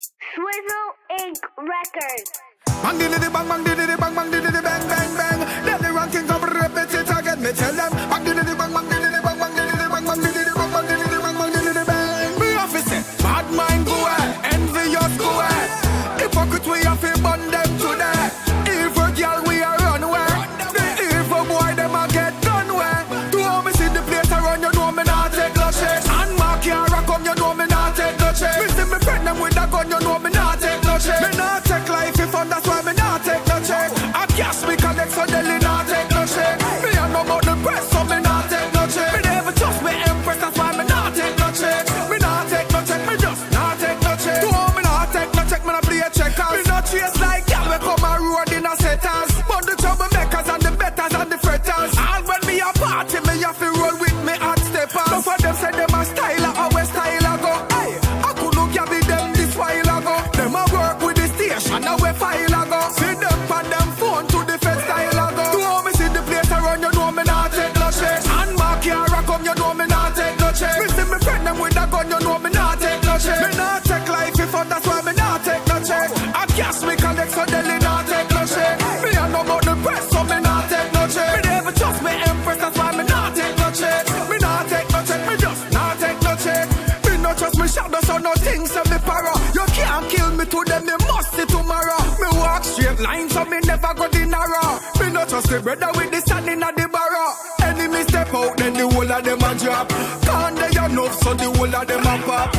Swizzle Inc. Records. Bang diddy bang bang diddy bang bang diddy bang bang bang. good line, so me never go the narrow. Me not trust the brother with the standing at the barrow. Enemy step out, then the whole of them a drop. Can't they enough, so the whole of them a pop.